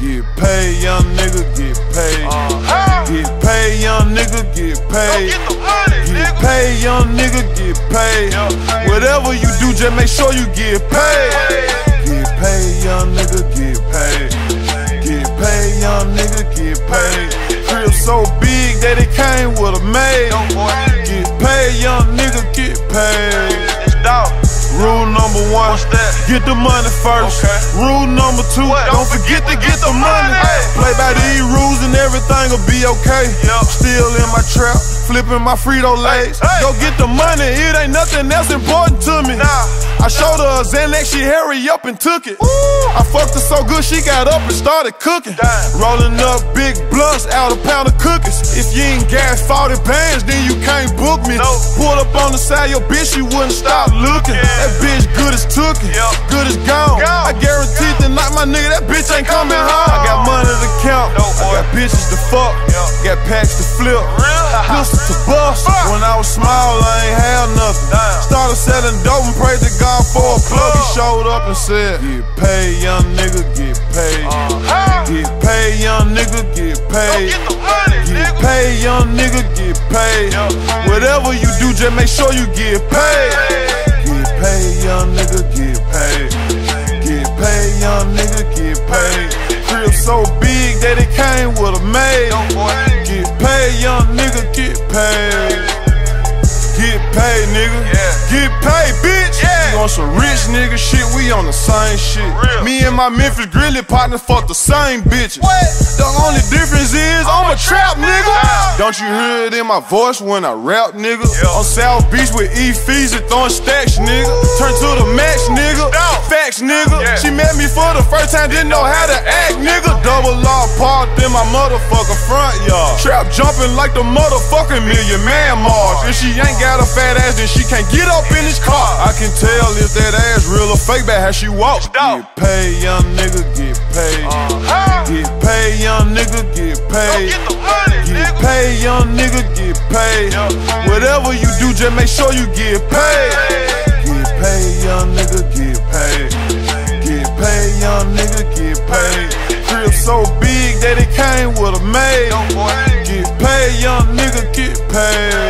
Get paid, young nigga, get paid. Get paid, young nigga, get paid. Get, money, get nigga. paid, young nigga, get paid. Whatever you do, just make sure you get paid. Get paid, young nigga, get paid. Get paid, young nigga, get paid. Crib so big that it came with a maid. Get paid, young get the money first. Okay. Rule number two, What? don't forget to get the money. Hey. Play by these rules and everything will be okay. Yup. Still in my trap, flipping my Frito Lays. Hey. Go get the money, it ain't nothing else important to me. Nah. I showed her a Xanax, she hurry up and took it. I fucked her so good, she got up and started cooking. Damn. Rolling up big blunts out a pound of cookies. If you ain't gas 40 bands, then you can't book me. No. Pull up on the side, your bitch, you wouldn't stop looking. Yeah. That bitch good as took it. good gone. I guarantee tonight, my nigga, that bitch ain't coming home. I got money to count. I got bitches to fuck, got packs to flip, pistols to bust. When I was small, I ain't had nothing. Started selling dope and prayed to God for a plug. He showed up and said, Get paid, young nigga, get paid. Get paid, young nigga, get paid. get the money, Get paid, young nigga, get paid. Whatever you do, just make sure you get paid. So big that it came with a maid. Get paid, young nigga, get paid. Get paid, nigga. Get paid, bitch. Yeah. You on some rich nigga shit, we on the same shit. Me and my Memphis Grizzly partners fuck the same bitches. The only difference is I'm a trap nigga. Don't you hear it in my voice when I rap, nigga? Yeah. On South Beach with E fees and throwing stacks, nigga. Turn to the max, nigga. Facts, nigga. Yeah. She met me for the first time, didn't know how to act, nigga. Double law parked in my motherfucker front yard. Trap jumping like the motherfucking million man March. If she ain't got a fat ass, then she can't get up in this car. I can tell if that ass real or fake by how she walks. Get paid, young nigga, get paid. Uh-huh. Get paid, young nigga, get paid. Nigga, get paid. Whatever you do, just make sure you get paid. Get paid, young nigga, get paid. Get paid, young nigga, get paid. Crib so big that it came with a maid. Get paid, young nigga, get paid.